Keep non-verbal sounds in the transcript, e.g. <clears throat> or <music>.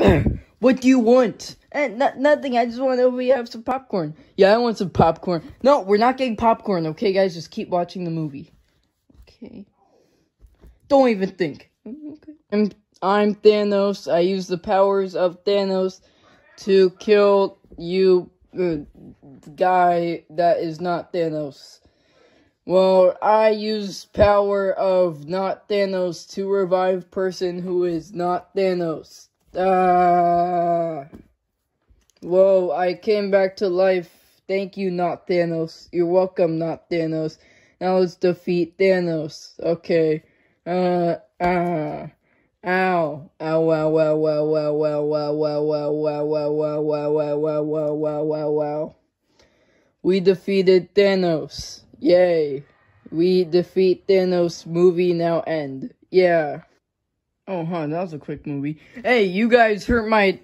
<clears throat> what do you want? And not, nothing. I just want to we have some popcorn. Yeah, I want some popcorn. No, we're not getting popcorn. Okay, guys, just keep watching the movie. Okay. Don't even think. Okay. I'm I'm Thanos. I use the powers of Thanos to kill you, uh, guy that is not Thanos. Well, I use power of not Thanos to revive person who is not Thanos. Ah. Whoa, I came back to life. Thank you, not Thanos. You're welcome, not Thanos. Now let's defeat Thanos. Okay. Uh, ah. Ow. Ow, wow, wow, wow, wow, wow, wow, wow, wow, wow, wow, wow, wow, wow, wow, wow, wow, wow, wow. We defeated Thanos. Yay. We defeat Thanos. Movie now end. Yeah. Oh, huh, that was a quick movie. Hey, you guys hurt my